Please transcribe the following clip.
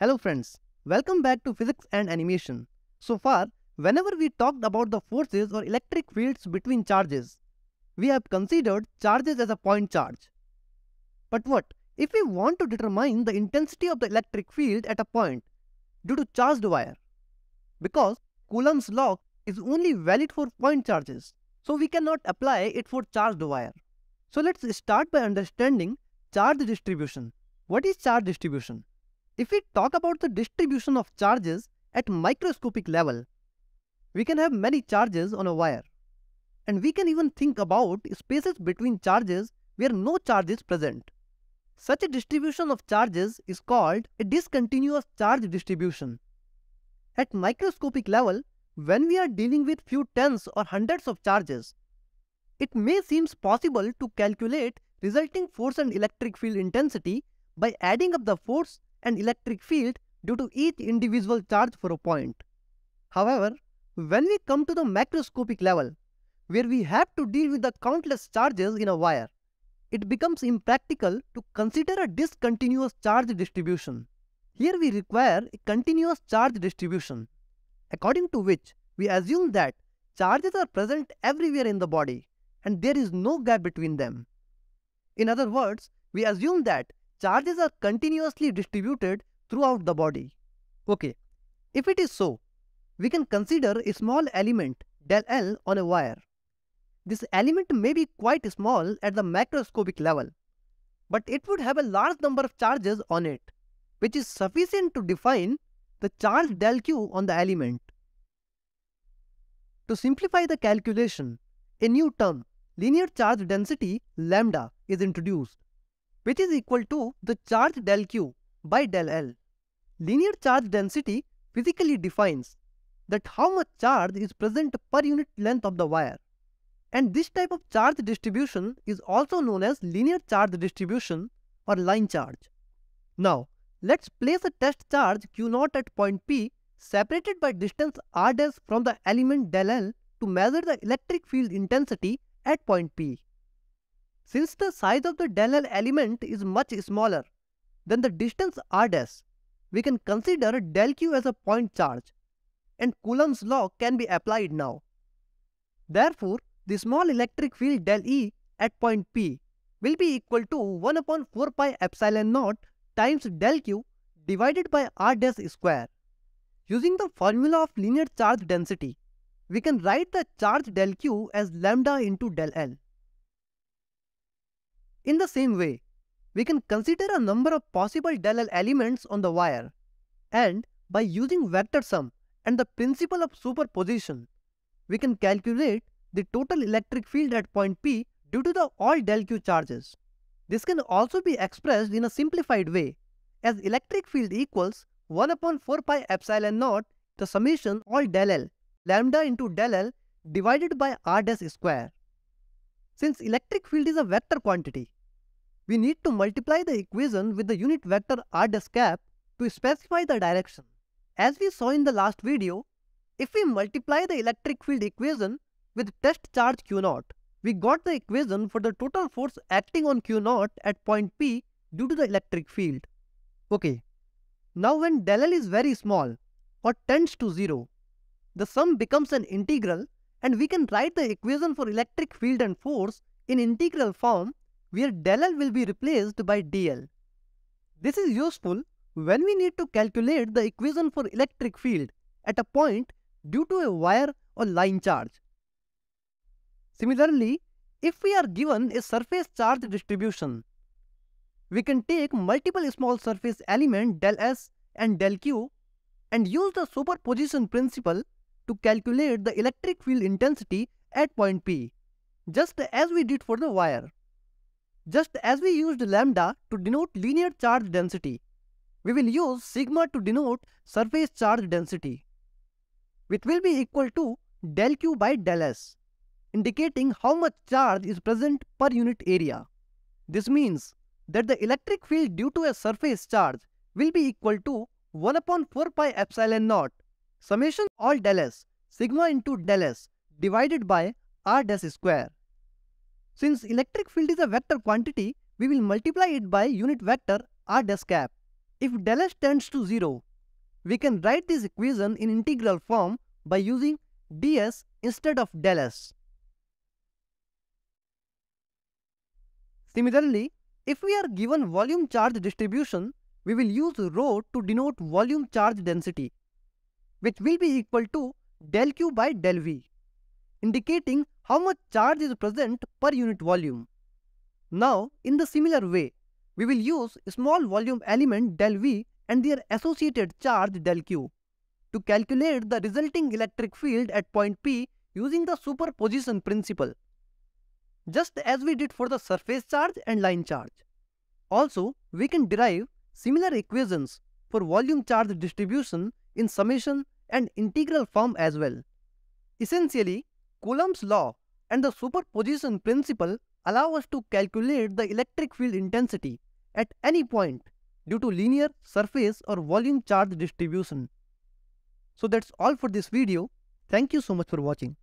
Hello friends, welcome back to Physics and Animation. So far, whenever we talked about the forces or electric fields between charges, we have considered charges as a point charge. But what if we want to determine the intensity of the electric field at a point due to charged wire? Because Coulomb's law is only valid for point charges, so we cannot apply it for charged wire. So let's start by understanding charge distribution. What is charge distribution? If we talk about the distribution of charges at microscopic level, we can have many charges on a wire. And we can even think about spaces between charges where no charge is present. Such a distribution of charges is called a discontinuous charge distribution. At microscopic level, when we are dealing with few tens or hundreds of charges, it may seem possible to calculate resulting force and electric field intensity by adding up the force and electric field due to each individual charge for a point. However, when we come to the macroscopic level, where we have to deal with the countless charges in a wire, it becomes impractical to consider a discontinuous charge distribution. Here we require a continuous charge distribution, according to which we assume that charges are present everywhere in the body and there is no gap between them. In other words, we assume that charges are continuously distributed throughout the body. Okay, if it is so, we can consider a small element del L on a wire. This element may be quite small at the macroscopic level, but it would have a large number of charges on it, which is sufficient to define the charge del Q on the element. To simplify the calculation, a new term, linear charge density lambda, is introduced which is equal to the charge del Q by del L. Linear charge density physically defines that how much charge is present per unit length of the wire. And this type of charge distribution is also known as linear charge distribution or line charge. Now, let's place a test charge Q0 at point P separated by distance r from the element del L to measure the electric field intensity at point P. Since the size of the del L element is much smaller than the distance r dash, we can consider del q as a point charge and Coulomb's law can be applied now. Therefore, the small electric field del E at point P will be equal to 1 upon 4 pi epsilon naught times del q divided by r dash square. Using the formula of linear charge density, we can write the charge del q as lambda into del L. In the same way, we can consider a number of possible del L elements on the wire and by using vector sum and the principle of superposition, we can calculate the total electric field at point P due to the all del Q charges. This can also be expressed in a simplified way as electric field equals 1 upon 4 pi epsilon naught the summation all del L lambda into del L divided by r dash square. Since electric field is a vector quantity, we need to multiply the equation with the unit vector r cap to specify the direction. As we saw in the last video, if we multiply the electric field equation with test charge Q0, we got the equation for the total force acting on Q0 at point P due to the electric field. Okay, now when del L is very small or tends to 0, the sum becomes an integral and we can write the equation for electric field and force in integral form where del will be replaced by dl. This is useful when we need to calculate the equation for electric field at a point due to a wire or line charge. Similarly, if we are given a surface charge distribution, we can take multiple small surface element del S and del Q and use the superposition principle to calculate the electric field intensity at point P, just as we did for the wire. Just as we used lambda to denote linear charge density, we will use sigma to denote surface charge density, which will be equal to del q by del s, indicating how much charge is present per unit area. This means that the electric field due to a surface charge will be equal to 1 upon 4 pi epsilon naught summation all del s sigma into del s divided by r dash square. Since electric field is a vector quantity, we will multiply it by unit vector r dash cap If del s tends to 0, we can write this equation in integral form by using ds instead of del s. Similarly, if we are given volume charge distribution, we will use rho to denote volume charge density, which will be equal to del q by del v, indicating how much charge is present per unit volume. Now, in the similar way, we will use small volume element del v and their associated charge del q to calculate the resulting electric field at point P using the superposition principle, just as we did for the surface charge and line charge. Also, we can derive similar equations for volume charge distribution in summation and integral form as well. Essentially, Coulomb's law and the superposition principle allow us to calculate the electric field intensity at any point due to linear surface or volume charge distribution. So that's all for this video. Thank you so much for watching.